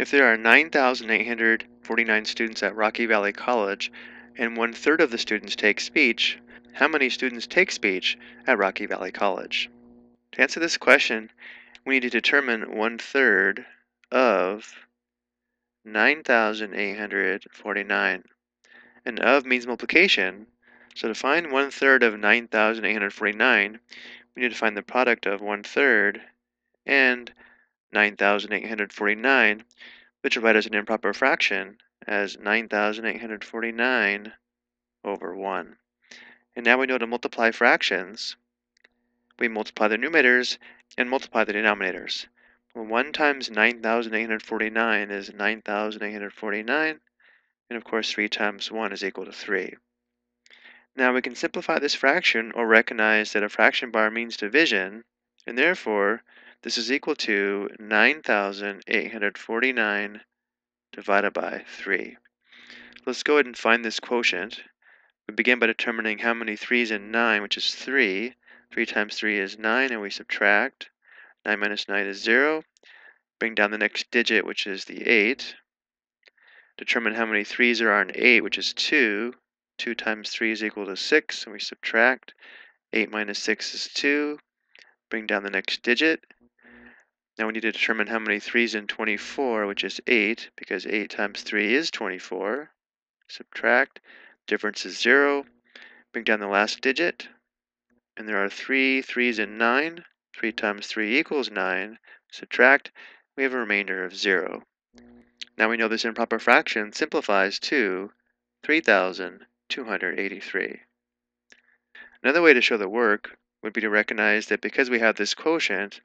If there are 9,849 students at Rocky Valley College and one third of the students take speech, how many students take speech at Rocky Valley College? To answer this question, we need to determine one third of 9,849. And of means multiplication, so to find one third of 9,849, we need to find the product of one third and 9,849, which will write as an improper fraction as 9,849 over 1. And now we know to multiply fractions. We multiply the numerators and multiply the denominators. Well, 1 times 9,849 is 9,849, and of course 3 times 1 is equal to 3. Now we can simplify this fraction or recognize that a fraction bar means division, and therefore this is equal to 9,849 divided by 3. Let's go ahead and find this quotient. We begin by determining how many 3's in 9, which is 3. 3 times 3 is 9, and we subtract. 9 minus 9 is 0. Bring down the next digit, which is the 8. Determine how many 3's there are in 8, which is 2. 2 times 3 is equal to 6, and we subtract. 8 minus 6 is 2. Bring down the next digit. Now we need to determine how many 3's in 24, which is 8, because 8 times 3 is 24. Subtract. Difference is 0. Bring down the last digit. And there are 3 3's in 9. 3 times 3 equals 9. Subtract. We have a remainder of 0. Now we know this improper fraction simplifies to 3,283. Another way to show the work would be to recognize that because we have this quotient,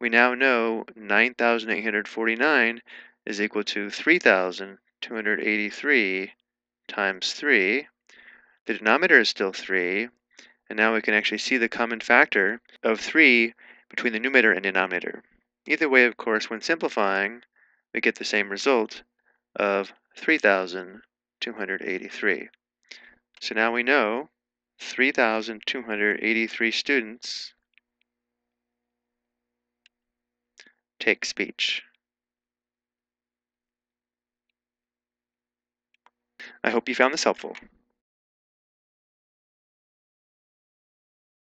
we now know 9,849 is equal to 3,283 times 3. The denominator is still 3, and now we can actually see the common factor of 3 between the numerator and denominator. Either way, of course, when simplifying, we get the same result of 3,283. So now we know 3,283 students take speech. I hope you found this helpful.